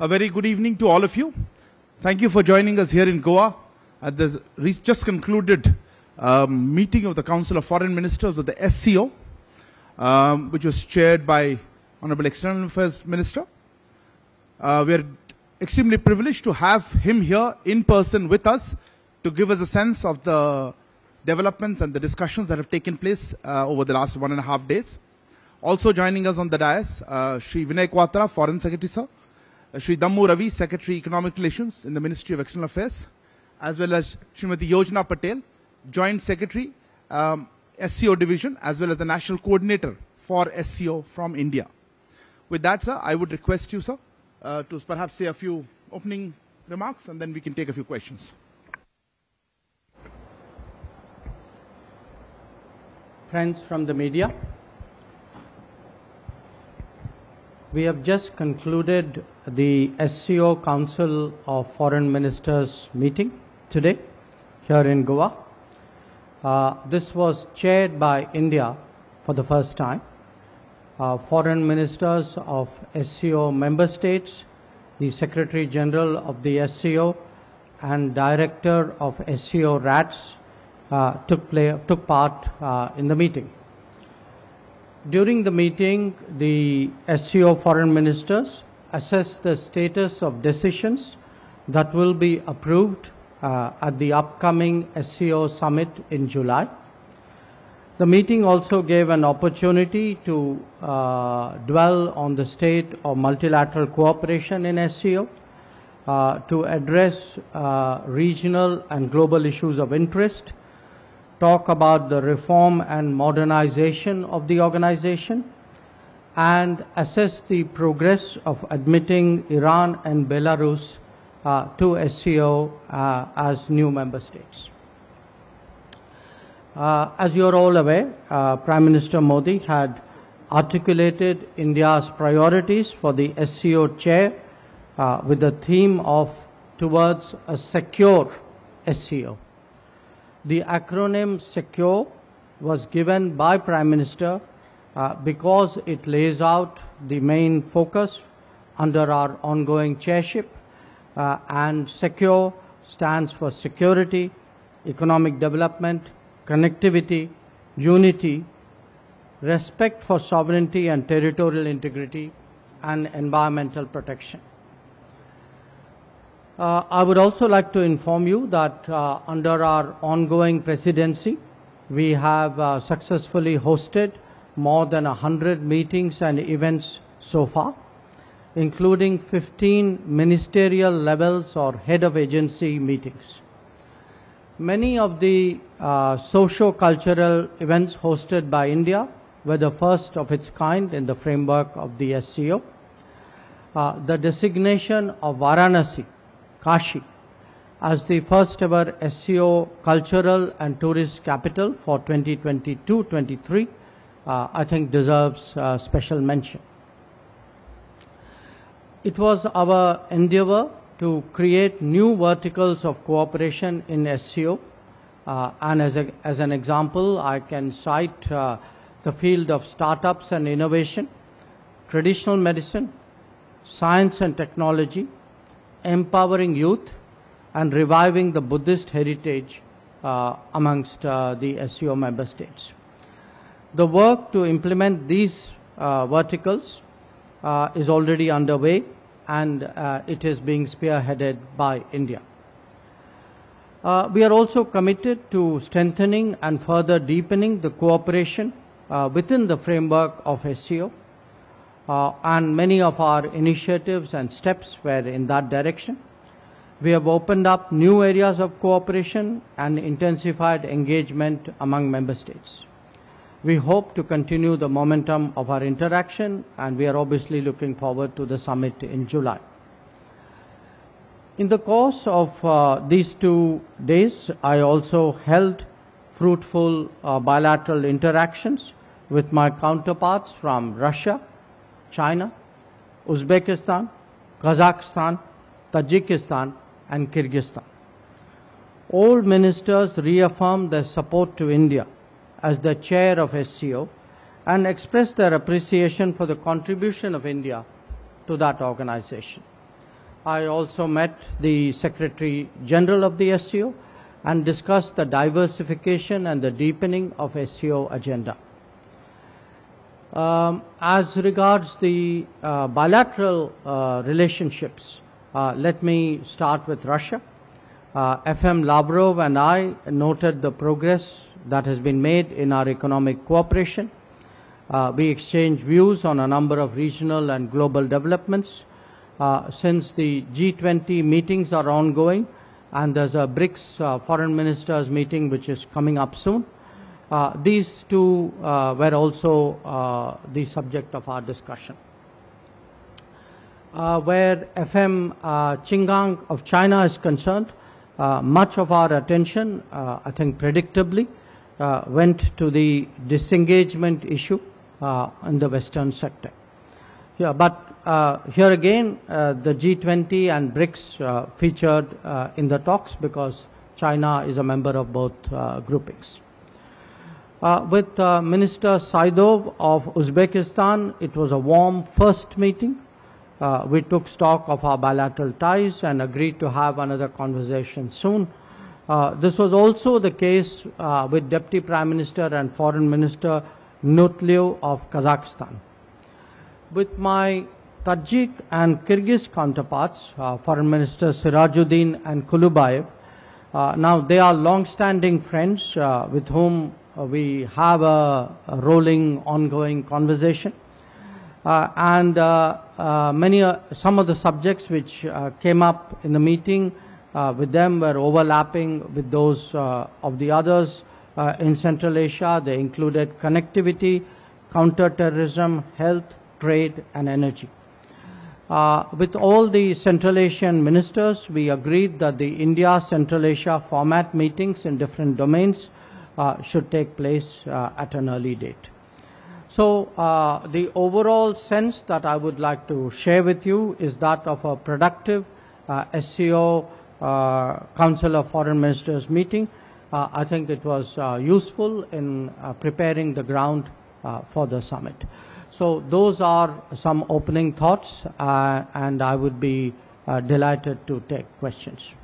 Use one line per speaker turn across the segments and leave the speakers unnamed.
A very good evening to all of you. Thank you for joining us here in Goa at the just concluded um, meeting of the Council of Foreign Ministers of the SCO, um, which was chaired by Honorable External Affairs Minister. Uh, we are extremely privileged to have him here in person with us to give us a sense of the developments and the discussions that have taken place uh, over the last one and a half days. Also joining us on the dais, uh, Sri Vinay Kwatra, Foreign Secretary, sir. Sri Dammu Ravi, Secretary Economic Relations in the Ministry of External Affairs, as well as Srimati Yojana Patel, Joint Secretary, um, SCO Division, as well as the National Coordinator for SCO from India. With that, sir, I would request you, sir, uh, to perhaps say a few opening remarks, and then we can take a few questions.
friends from the media. We have just concluded the SCO Council of Foreign Ministers meeting today here in Goa. Uh, this was chaired by India for the first time. Uh, foreign ministers of SCO member states, the Secretary General of the SCO, and Director of SCO RATS uh, took, play, took part uh, in the meeting. During the meeting, the SCO foreign ministers assessed the status of decisions that will be approved uh, at the upcoming SCO summit in July. The meeting also gave an opportunity to uh, dwell on the state of multilateral cooperation in SCO, uh, to address uh, regional and global issues of interest, talk about the reform and modernization of the organization, and assess the progress of admitting Iran and Belarus uh, to SCO uh, as new member states. Uh, as you are all aware, uh, Prime Minister Modi had articulated India's priorities for the SCO chair uh, with the theme of towards a secure SCO. The acronym SECURE was given by Prime Minister uh, because it lays out the main focus under our ongoing chairship uh, and SECURE stands for security, economic development, connectivity, unity, respect for sovereignty and territorial integrity, and environmental protection. Uh, I would also like to inform you that uh, under our ongoing presidency, we have uh, successfully hosted more than 100 meetings and events so far, including 15 ministerial levels or head of agency meetings. Many of the uh, socio-cultural events hosted by India were the first of its kind in the framework of the SCO. Uh, the designation of Varanasi Kashi as the first ever SCO cultural and tourist capital for 2022-23, uh, I think deserves uh, special mention. It was our endeavor to create new verticals of cooperation in SCO. Uh, and as, a, as an example, I can cite uh, the field of startups and innovation, traditional medicine, science and technology, empowering youth and reviving the Buddhist heritage uh, amongst uh, the SCO member states. The work to implement these uh, verticals uh, is already underway and uh, it is being spearheaded by India. Uh, we are also committed to strengthening and further deepening the cooperation within the framework of SCO. Uh, and many of our initiatives and steps were in that direction. We have opened up new areas of cooperation and intensified engagement among member states. We hope to continue the momentum of our interaction and we are obviously looking forward to the summit in July. In the course of uh, these two days, I also held fruitful uh, bilateral interactions with my counterparts from Russia, China, Uzbekistan, Kazakhstan, Tajikistan, and Kyrgyzstan. All ministers reaffirmed their support to India as the chair of SCO and expressed their appreciation for the contribution of India to that organization. I also met the Secretary General of the SCO and discussed the diversification and the deepening of SCO agenda. Um, as regards the uh, bilateral uh, relationships, uh, let me start with Russia. Uh, FM Lavrov and I noted the progress that has been made in our economic cooperation. Uh, we exchanged views on a number of regional and global developments. Uh, since the G20 meetings are ongoing, and there's a BRICS foreign ministers meeting which is coming up soon, uh, these two uh, were also uh, the subject of our discussion. Uh, where FM uh, Qin Gang of China is concerned, uh, much of our attention, uh, I think predictably, uh, went to the disengagement issue uh, in the Western sector. Yeah, but uh, here again, uh, the G20 and BRICS uh, featured uh, in the talks because China is a member of both uh, groupings. Uh, with uh, Minister Saidov of Uzbekistan, it was a warm first meeting. Uh, we took stock of our bilateral ties and agreed to have another conversation soon. Uh, this was also the case uh, with Deputy Prime Minister and Foreign Minister Nurtleu of Kazakhstan. With my Tajik and Kyrgyz counterparts, uh, Foreign Minister Sirajuddin and Kulubayev, now they are long-standing friends with whom we have a, rolling, ongoing conversation. Uh, and uh, uh, many, uh, some of the subjects which uh, came up in the meeting uh, with them were overlapping with those uh, of the others uh, in Central Asia. They included connectivity, counterterrorism, health, trade, and energy. Uh, with all the Central Asian ministers, we agreed that the India Central Asia format meetings in different domains uh, should take place uh, at an early date. So, uh, the overall sense that I would like to share with you is that of a productive uh, uh, Council of Foreign Ministers meeting. Uh, I think it was uh, useful in uh, preparing the ground uh, for the summit. So, those are some opening thoughts, uh, and I would be uh, delighted to take questions.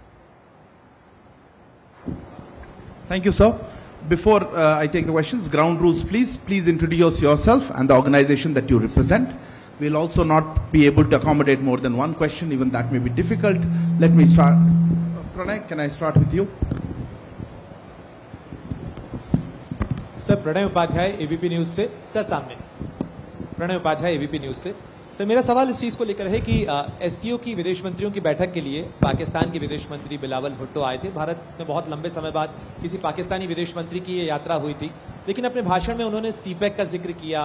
Thank you, sir Before uh, I take the questions, ground rules, please. Please introduce yourself and the organization that you represent. We'll also not be able to accommodate more than one question, even that may be difficult. Let me start. Uh, Pranay, can I start with you?
Sir Pranay Upadhyay ABP news से sir सामने Pranay Upadhyay ABP news से sir मेरा सवाल इस चीज़ को लेकर है कि एससीओ की विदेश मंत्रियों की बैठक के लिए पाकिस्तान के विदेश मंत्री बिलावल भुट्टो आए थे। भारत में बहुत लंबे समय बाद किसी पाकिस्तानी विदेश मंत्री की ये यात्रा हुई थी। लेकिन अपने भाषण में उन्होंने सीपैक का ज़िक्र किया।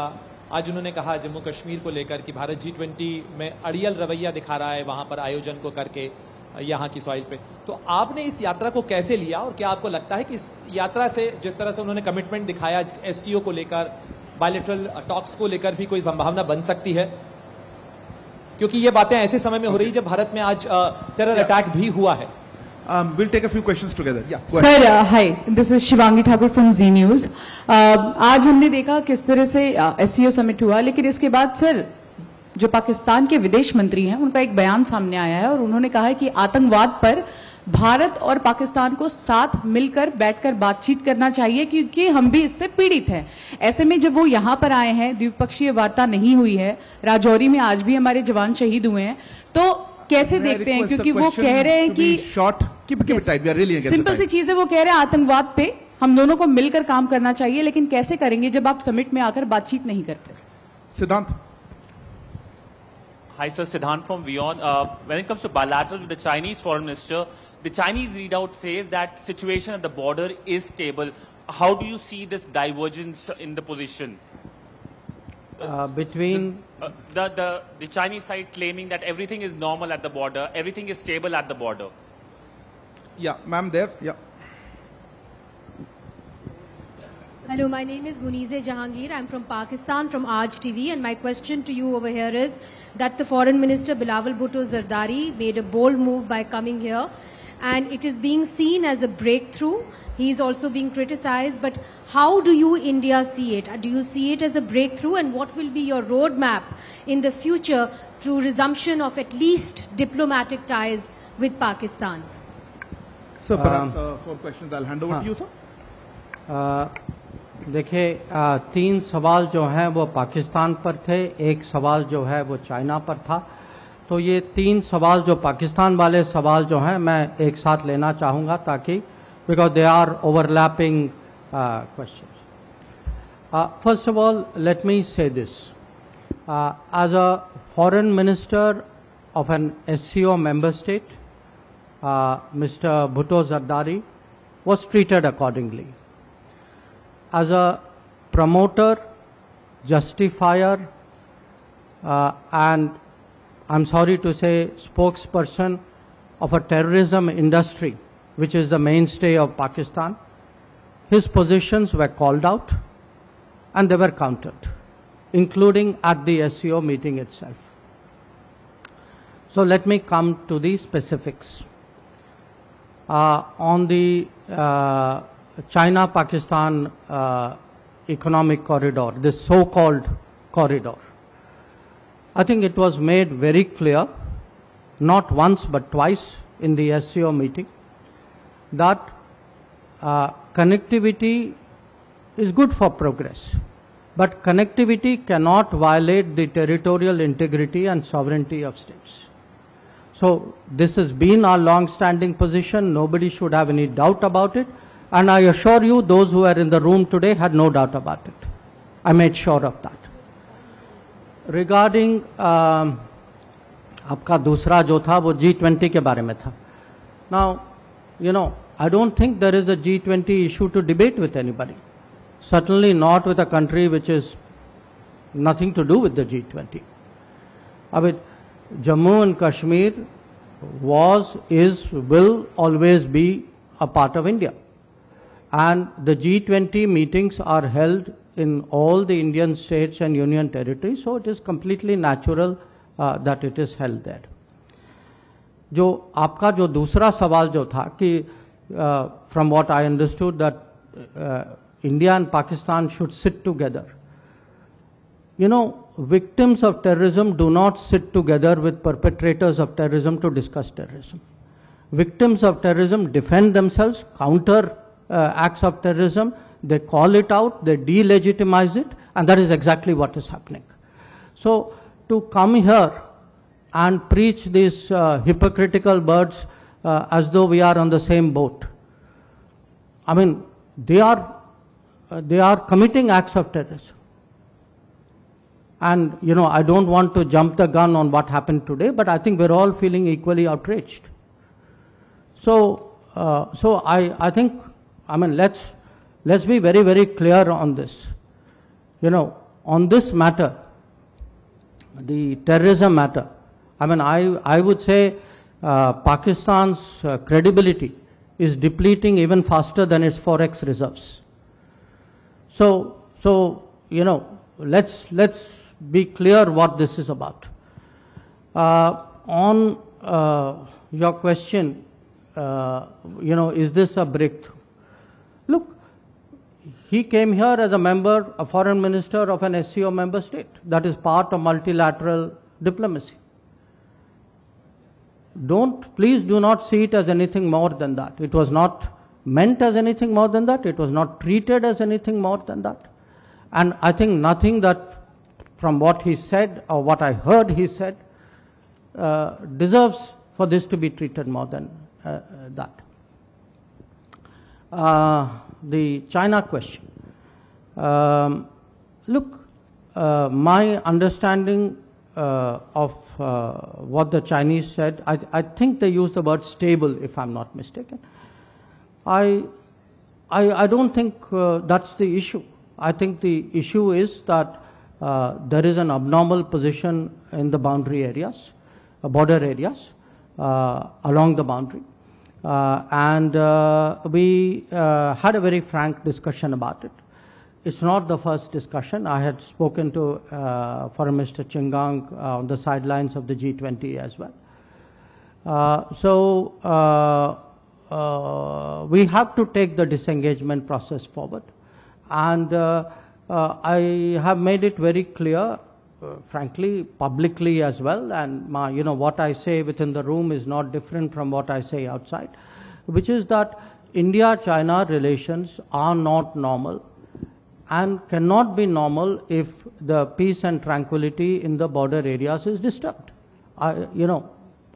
आज उन्होंने कहा जम्मू कश्मीर को लेकर कि भारत जी ट्वेंटी में अड़ियल रवैया दिखा रहा है वहाँ पर आयोजन को करके, यहाँ की सॉइल पे। तो आपने इस यात्रा को कैसे लिया और क्या आपको लगता है कि इस यात्रा से जिस तरह से उन्होंने कमिटमेंट दिखाया एससीओ को लेकर बायोलिट्रल टॉक्स को लेकर भी कोई संभावना बन सकती है? क्योंकि ये बातें ऐसे समय में हो रही है जब भारत में आज टेरर अटैक भी हुआ है।
Um, we'll take a few questions together. Yeah, Sir, uh,
hi. This is Shivangi Thakur Thakur Z Zee news आज हमने देखा किस तरह से एस सी समिट हुआ लेकिन इसके बाद सर जो पाकिस्तान के विदेश मंत्री हैं उनका एक बयान सामने आया है और उन्होंने कहा है कि आतंकवाद पर भारत और पाकिस्तान को साथ मिलकर बैठकर बातचीत करना चाहिए क्योंकि हम भी इससे पीड़ित हैं। ऐसे में जब वो यहाँ पर आए हैं द्विपक्षीय वार्ता नहीं हुई है राजौरी में आज भी हमारे जवान शहीद हुए हैं तो कैसे देखते हैं? क्योंकि वो कह रहे हैं कि
the
सिंपल सी चीज़ है वो कह रहे हैं आतंकवाद पे हम दोनों को मिलकर काम करना चाहिए लेकिन कैसे करेंगे जब आप समिट में आकर बातचीत नहीं करते?
Siddhant.
Hi, sir. Siddhant from WION. Uh, when it comes to bilateral with the Chinese foreign minister, the Chinese readout says that situation at the border is stable. How do you see this divergence in the position?
Uh, between
Uh, the, the, the Chinese side claiming that everything is normal at the border, everything is stable at the border.
Yeah, ma'am, there. Yeah.
Hello, my name is Munizae Jahangir. I'm from Pakistan, from Aaj TV, and my question to you over here is that the Foreign Minister Bilawal Bhutto Zardari made a bold move by coming here and it is being seen as a breakthrough. He's also being criticized, but how do you, India, see it? Do you see it as a breakthrough, and what will be your roadmap in the future to resumption of at least diplomatic ties with Pakistan?
Sir, perhaps uh, four questions. I'll hand over
हाँ.
to you, sir.
अ, देखिए तीन सवाल जो हैं वो पाकिस्तान पर थे, एक सवाल जो है वो चाइना पर था। तो ये तीन सवाल जो पाकिस्तान वाले सवाल जो हैं मैं एक साथ लेना चाहूँगा ताकि because they are overlapping question first of all let me say this as a foreign minister of an S C O member state mister Bhutto Zardari was treated accordingly. As a promoter, justifier, uh, and I'm sorry to say, spokesperson of a terrorism industry, which is the mainstay of Pakistan, his positions were called out and they were countered, including at the SCO meeting itself. So let me come to the specifics uh, on the uh, China Pakistan uh, economic corridor, this so called corridor. I think it was made very clear, not once but twice in the SCO meeting, that uh, connectivity is good for progress, but connectivity cannot violate the territorial integrity and sovereignty of states. So this has been our long-standing position. Nobody should have any doubt about it. And I assure you, those who are in the room today had no doubt about it. I made sure of that. Regarding um, आपका दूसरा जो था वो G twenty के बारे में था now you know I don't think there is a G twenty issue to debate with anybody certainly not with a country which is nothing to do with the G20. I mean, Jammu and Kashmir was, is, will always be a part of India. And the G20 meetings are held in all the Indian states and union territories, so it is completely natural uh, that it is held there. जो आपका जो दूसरा सवाल जो था कि from what I understood that India and Pakistan should sit together you know, victims of terrorism do not sit together with perpetrators of terrorism to discuss terrorism. Victims of terrorism defend themselves, counter uh, acts of terrorism, they call it out, they delegitimize it, and that is exactly what is happening. So, to come here and preach these uh, hypocritical words uh, as though we are on the same boat, I mean, they are, uh, they are committing acts of terrorism. And, you know, I don't want to jump the gun on what happened today, but I think we're all feeling equally outraged. So, uh, so I, I think, I mean, let's, let's be very, very clear on this. You know, on this matter, the terrorism matter, I mean, I, I would say uh, Pakistan's uh, credibility is depleting even faster than its forex reserves. So, so you know, let's let's be clear what this is about. Uh, on uh, your question, uh, you know, is this a breakthrough? Look, he came here as a member, a foreign minister of an SCO member state. That is part of multilateral diplomacy. Don't, please do not see it as anything more than that. It was not meant as anything more than that. It was not treated as anything more than that. And I think nothing that from what he said or what I heard he said uh, deserves for this to be treated more than uh, that. Uh, the China question. Um, look, uh, my understanding uh, of uh, what the Chinese said, I, I think they used the word stable, if I'm not mistaken. I, I, I don't think uh, that's the issue. I think the issue is that there is an abnormal position in the boundary areas, border areas, along the boundary. Uh, and uh, we uh, had a very frank discussion about it. It's not the first discussion. I had spoken to Foreign Minister Qin Gang on the sidelines of the G20 as well. So, uh, we have to take the disengagement process forward. And uh, uh, I have made it very clear, uh, frankly, publicly as well, and my, you know, what I say within the room is not different from what I say outside, which is that India-China relations are not normal and cannot be normal if the peace and tranquility in the border areas is disturbed. I, you know,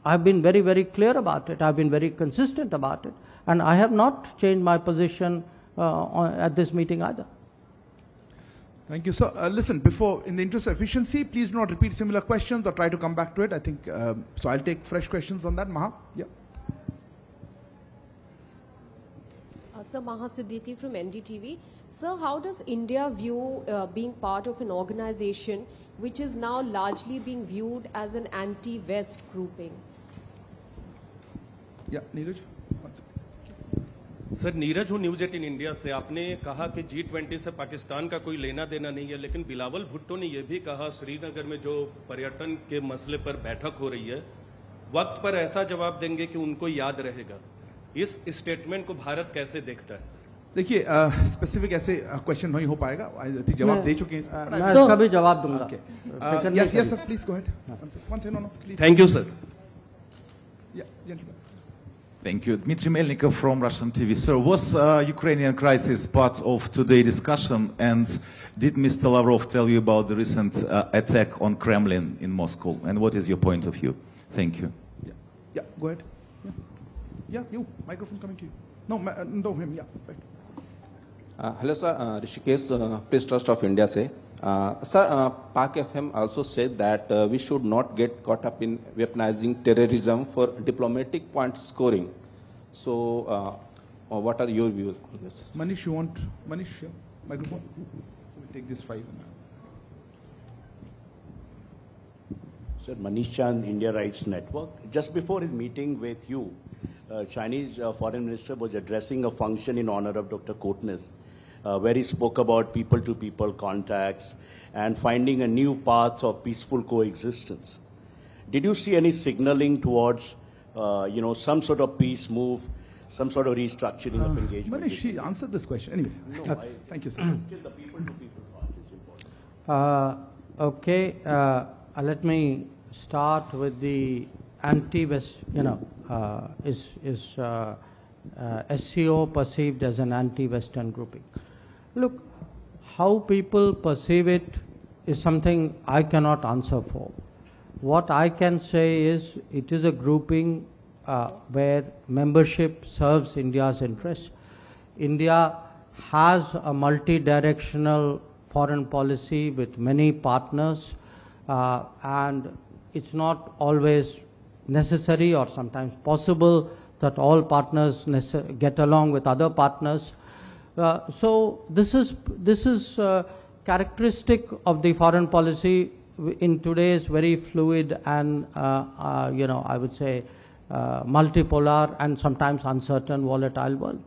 I've been very, very clear about it. I've been very consistent about it. And I have not changed my position uh, on, at this meeting either.
Thank you, sir. Uh, listen, before, in the interest of efficiency, please do not repeat similar questions or try to come back to it. I think, um, so I'll take fresh questions on that. Maha? Yeah.
Uh, Sir Maha Siddiqui from NDTV. Sir, how does India view uh, being part of an organization which is now largely being viewed as an anti-West grouping?
Yeah, Neeraj?
Sir Neeraj हूँ news eighteen India से। आपने कहा कि G twenty से पाकिस्तान का कोई लेना देना नहीं है लेकिन बिलावल भुट्टो ने यह भी कहा श्रीनगर में जो पर्यटन के मसले पर बैठक हो रही है वक्त पर ऐसा जवाब देंगे कि उनको याद रहेगा। इस स्टेटमेंट को भारत कैसे देखता है?
देखिए स्पेसिफिक ऐसे क्वेश्चन नहीं हो पाएगा। जवाब दे चुके हैं
मैं इसका भी जवाब दूँगा।
Okay.
Question
sir
Thank you. Dmitry Melnikov from Russian TV. Sir, was uh, Ukrainian crisis part of today's discussion? And did Mr. Lavrov tell you about the recent uh, attack on Kremlin in Moscow? And what is your point of view? Thank you.
Yeah, yeah. Go ahead. Yeah, yeah. You. Microphone coming to you. No, ma- uh, no, him. Yeah. Right.
Uh, hello, sir. Uh, Rishikesh, uh, Press Trust of India say. Uh, sir, uh, Pak FM also said that uh, we should not get caught up in weaponizing terrorism for diplomatic point scoring. So, uh, uh, what are your views on this?
Manish, you want Manish? Yeah. Microphone. So we'll take this five.
Sir, Manish Chand, India Writes Network. Just before his meeting with you, uh, Chinese uh, Foreign Minister was addressing a function in honor of Dr. Kotnis, uh, where he spoke about people-to-people contacts and finding a new path of peaceful coexistence. Did you see any signaling towards, uh, you know, some sort of peace move, some sort of restructuring of engagement?
Manish, she answered this question. Anyway.
No, I-
Thank you, sir.
Still, the people-to-people part is important.
Uh, okay, uh, uh, let me start with the anti-West, you know, uh, is, is uh, uh, SCO perceived as an anti-Western grouping? Look, how people perceive it is something I cannot answer for. What I can say is it is a grouping uh, where membership serves India's interests. India has a multi-directional foreign policy with many partners, uh, and it's not always necessary or sometimes possible that all partners get along with other partners. Uh, so this is this is uh, characteristic of the foreign policy in today's very fluid and uh, uh, you know I would say uh, multipolar and sometimes uncertain volatile world.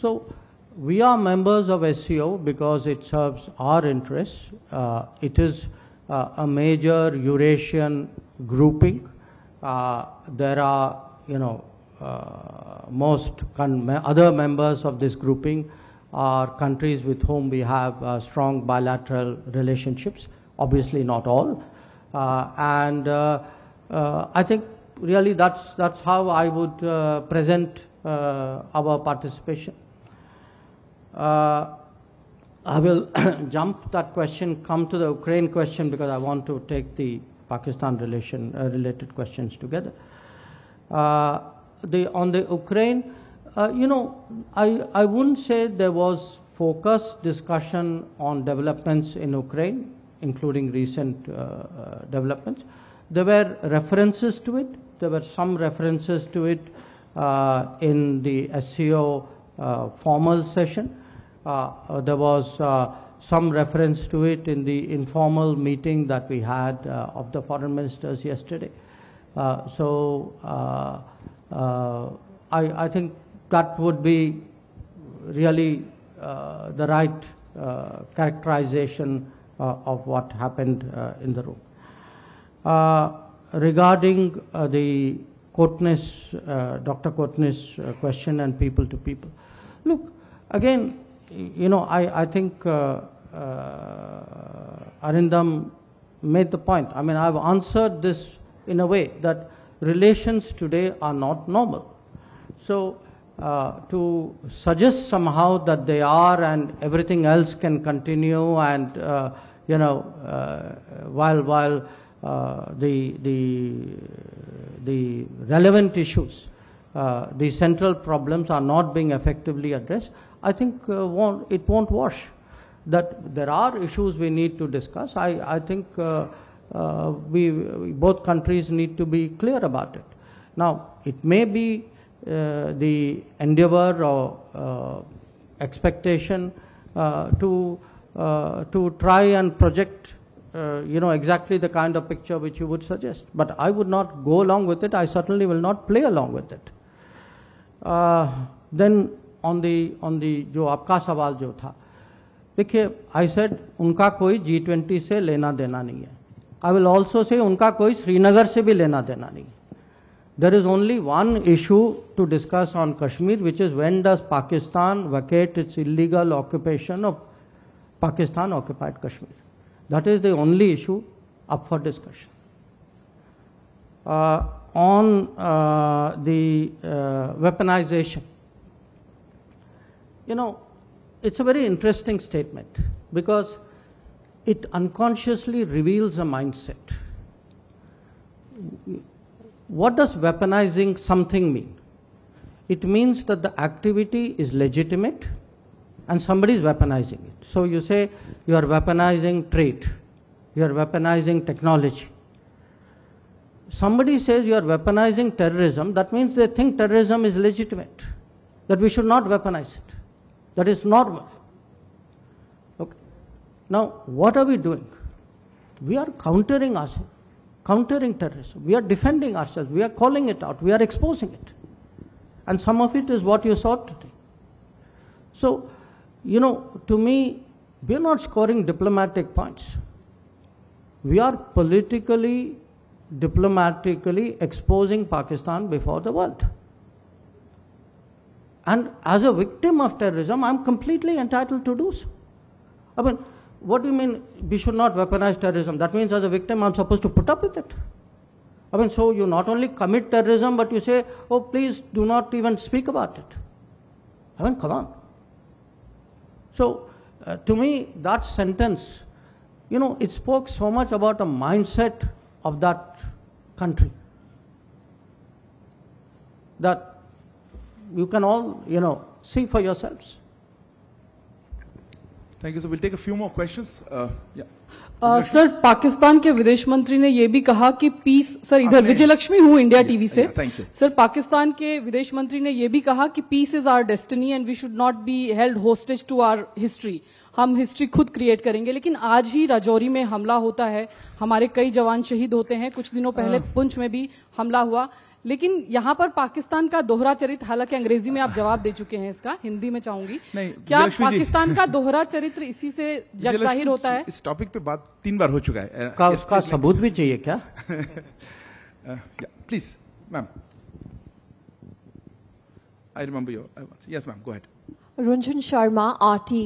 So we are members of SCO because it serves our interests. It is a major Eurasian grouping. There are, you know, most con- other members of this grouping are countries with whom we have uh, strong bilateral relationships. Obviously, not all. Uh, and uh, uh, I think really that's that's how I would uh, present uh, our participation. Uh, I will jump that question, come to the Ukraine question because I want to take the Pakistan relation uh, related questions together. The, on the Ukraine, uh, you know, I, I wouldn't say there was focused discussion on developments in Ukraine, including recent uh, uh, developments. There were references to it. There were some references to it uh, in the SCO uh, formal session. There was some reference to it in the informal meeting that we had uh, of the foreign ministers yesterday. Uh, so uh, I, I think that would be really uh, the right uh, characterization uh, of what happened uh, in the room. Uh, regarding uh, the uh, Dr. Uh, question and people to people. Look, again, you know, I, I think uh, uh, Arindam made the point. I mean, I've answered this in a way that relations today are not normal. So, uh, to suggest somehow that they are and everything else can continue and, uh, you know, uh, while, while uh, the, the, the relevant issues, uh, the central problems are not being effectively addressed, I think uh, won't, it won't wash. That there are issues we need to discuss. I, I think uh, uh, we, we- both countries need to be clear about it. Now, it may be uh, the endeavor or uh, expectation uh, to, uh, to try and project, uh, you know, exactly the kind of picture which you would suggest. But I would not go along with it. I certainly will not play along with it. Then on the on the जो आपका सवाल जो था देखिए I said उनका कोई G twenty से लेना देना नहीं है आई विल ऑल्सो से उनका कोई श्रीनगर से भी लेना देना नहीं है there is only one issue to discuss on Kashmir, which is when does Pakistan vacate its illegal occupation of Pakistan occupied Kashmir. That is the only issue up for discussion. Uh, on uh, the uh, weaponization, you know, it's a very interesting statement because it unconsciously reveals a mindset. What does weaponizing something mean? It means that the activity is legitimate and somebody is weaponizing it. So you say you are weaponizing trade, you are weaponizing technology. Somebody says you are weaponizing terrorism, that means they think terrorism is legitimate, that we should not weaponize it. That is normal. Now, what are we doing? We are countering ourselves, countering terrorism. We are defending ourselves. We are calling it out. We are exposing it. And some of it is what you saw today. So, you know, to me, we are not scoring diplomatic points. We are politically, diplomatically exposing Pakistan before the world. And as a victim of terrorism, I'm completely entitled to do so. I mean, what do you mean we should not weaponize terrorism? That means as a victim, I'm supposed to put up with it. I mean, so you not only commit terrorism, but you say, oh, please do not even speak about it. I mean, come on. So, uh, to me, that sentence, you know, it spoke so much about a mindset of that country that you can all, you know, see for yourselves.
Thank you. So we'll take a few more questions. Uh, yeah.
Uh, sir Pakistan के विदेश मंत्री ने यह भी कहा कि piece sir इधर विजय लक्ष्मी हूँ इंडिया टीवी से
thank you.
सर पाकिस्तान के विदेश मंत्री ने यह भी कहा कि peace is our destiny and we should not be held hostage to our history हम हिस्ट्री खुद क्रिएट करेंगे लेकिन आज ही राजौरी में हमला होता है हमारे कई जवान शहीद होते हैं कुछ दिनों पहले पुंछ में भी हमला हुआ लेकिन यहाँ पर पाकिस्तान का दोहरा चरित्र हालाँकि अंग्रेज़ी में आप जवाब दे चुके हैं इसका हिंदी में चाहूँगी।
नहीं,
क्या पाकिस्तान का दोहरा चरित्र इसी से जग ज़ाहिर होता है?
इस टॉपिक पे बात तीन बार हो चुका है।
का, उसका सबूत भी चाहिए क्या?
Please ma'am I remember yes ma'am go ahead
Runjan Sharma RT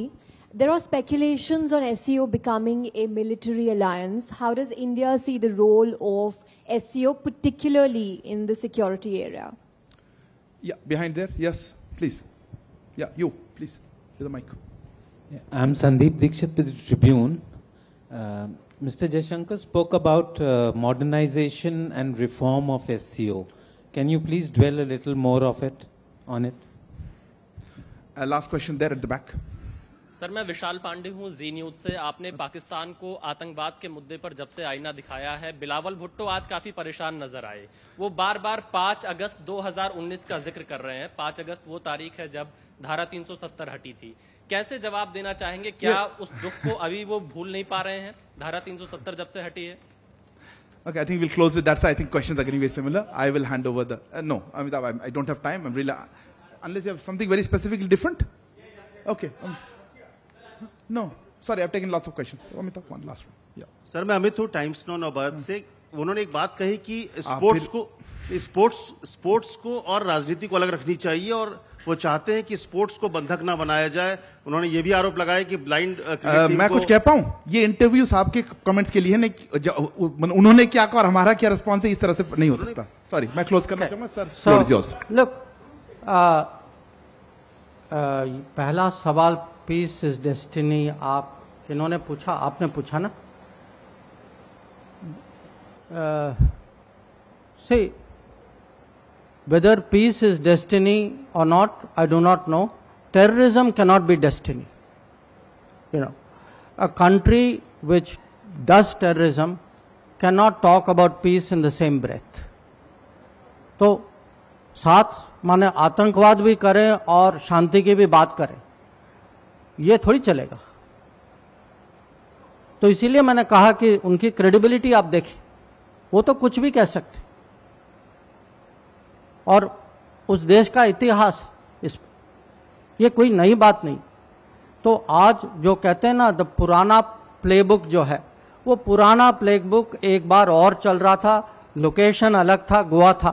There are speculations on SEO becoming a military alliance. How does India see the role of SCO, particularly in the security area?
Yeah, behind there. Yes, please. Yeah, you, please. To the mic.
I'm Sandeep Dikshit with the Tribune. Uh, Mr. Jaishankar spoke about uh, modernization and reform of SCO. Can you please dwell a little more of it on it?
Uh, last question there at the back.
Sir मैं विशाल पांडे हूँ जी news से आपने पाकिस्तान को आतंकवाद के मुद्दे पर जब से आईना दिखाया है बिलावल भुट्टो आज काफ़ी परेशान नज़र आए वो बार बार 5 अगस्त 2019 का ज़िक्र कर रहे हैं 5 अगस्त वो तारीख है जब धारा 370 हटी थी कैसे जवाब देना चाहेंगे क्या उस दुख को अभी वो भूल नहीं पा रहे हैं धारा 370 जब से हटी है
Okay, I think we'll close with that. So I think questions are getting very similar. I will hand over the. Uh, no, Amitabh, I, I don't have time. I'm really. Unless you have something very specifically different. Okay. Um, no, sorry, I've taken lots of questions. Amitabh, one last one. Yeah.
Sir मैं अमित हूँ times no नौबाद से। उन्होंने एक बात कही कि sports को sports sports को और राजनीति को अलग रखनी चाहिए और वो चाहते हैं कि स्पोर्ट्स को बंधक ना बनाया जाए। उन्होंने ये भी आरोप लगाया कि ब्लाइंड
अ, मैं कुछ कह पाऊँ? ये इंटरव्यूज़ आपके कमेंट्स के लिए उ- उन्होंने क्या कहा और हमारा क्या रिस्पॉन्स है इस तरह से नहीं हो सकता। सॉरी मैं क्लोज करना चाहूँगा सर फ्लोर
uh, uh, पहला सवाल पीस इज़ डेस्टिनी आप, इन्होंने पूछा, आपने पूछा ना? See whether peace is destiny और not I do not know terrorism can not be destiny you know a country which does terrorism can not talk about peace in the same breath तो साथ, माने आतंकवाद भी करें और शांति की भी बात करें। ये थोड़ी चलेगा। तो इसीलिए मैंने कहा कि उनकी क्रेडिबिलिटी आप देखें। वो तो कुछ भी कह सकते। और उस देश का इतिहास, इस ये कोई नई बात नहीं। तो आज जो कहते हैं ना द पुराना प्लेबुक जो है, वो पुराना प्लेबुक एक बार और चल रहा था लोकेशन अलग था, गोवा था।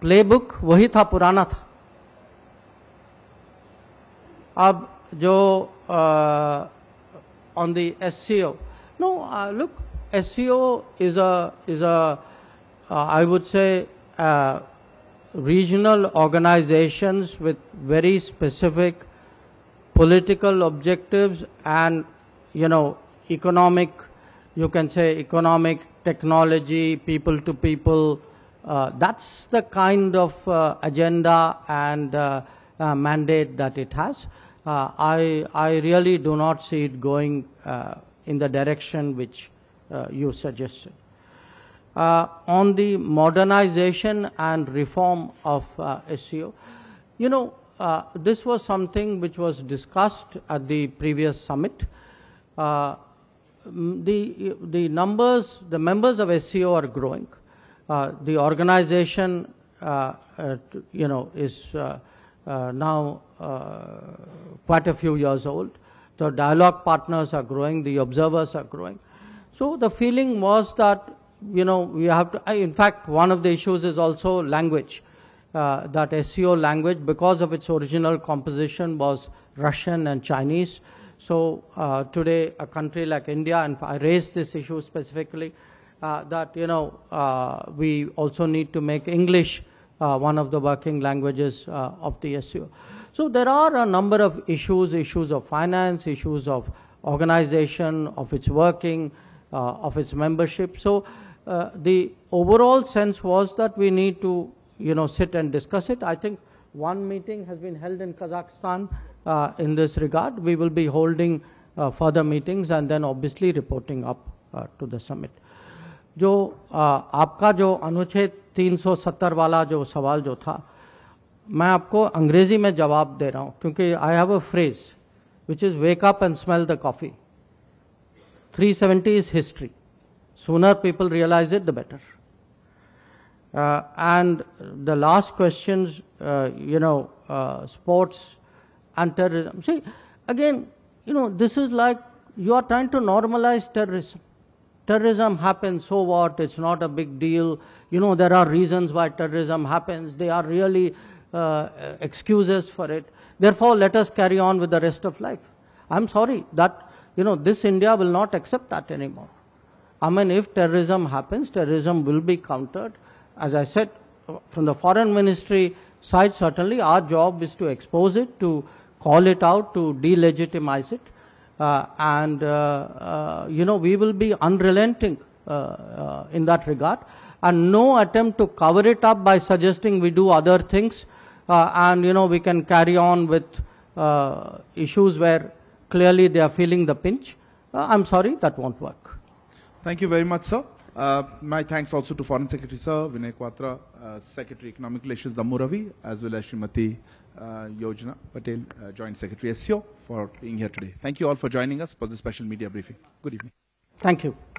प्लेबुक वही था, पुराना था। अब jo uh, on the SCO. No, uh, look, SCO is a is a uh, I would say uh, regional organizations with very specific political objectives and you know economic you can say economic technology people to people uh, that's the kind of uh, agenda and mandate that it has uh, i i really do not see it going uh, in the direction which uh, you suggested uh, on the modernization and reform of uh, SCO. You know, uh, this was something which was discussed at the previous summit. The, the numbers, the members of SCO are growing. The organization, you know, is now quite a few years old. The dialogue partners are growing, the observers are growing. So the feeling was that you know we have to. In fact, one of the issues is also language. Uh, that SCO language, because of its original composition, was Russian and Chinese. So uh, today, a country like India, and I raised this issue specifically, uh, that you know uh, we also need to make English uh, one of the working languages uh, of the SCO. So there are a number of issues, issues of finance, issues of organization, of its working, uh, of its membership. So uh, the overall sense was that we need to, you know, sit and discuss it. I think one meeting has been held in Kazakhstan uh, in this regard. We will be holding uh, further meetings and then obviously reporting up uh, to the summit. जो आ, आपका जो अनुच्छेद 370 वाला जो सवाल जो था मैं आपको अंग्रेज़ी में जवाब दे रहा हूँ, क्योंकि I have a phrase which is wake up and smell the coffee 370 is history sooner people realise it the better and the last question you know sports and terrorism again you know this is like you are trying to normalise terrorism terrorism happens, so what? It's not a big deal. You know, there are reasons why terrorism happens. They are really uh, excuses for it. Therefore let us carry on with the rest of life. I'm sorry that you know this india will not accept that anymore. I mean if terrorism happens terrorism will be countered. As i said from the foreign ministry side certainly our job is to expose it to call it out to delegitimize it. Uh, and uh, uh, you know we will be unrelenting uh, uh, in that regard. And no attempt to cover it up by suggesting we do other things uh, and you know we can carry on with uh, issues where clearly they are feeling the pinch uh, i'm sorry that won't work
Thank you very much, sir. Uh, my thanks also to Foreign Secretary, sir, Vinay Kwatra, uh, Secretary Economic Relations, Dammu Ravi, as well as Srimati uh, Yojana Patel, uh, Joint Secretary SCO, for being here today. Thank you all for joining us for this special media briefing. Good evening.
thank you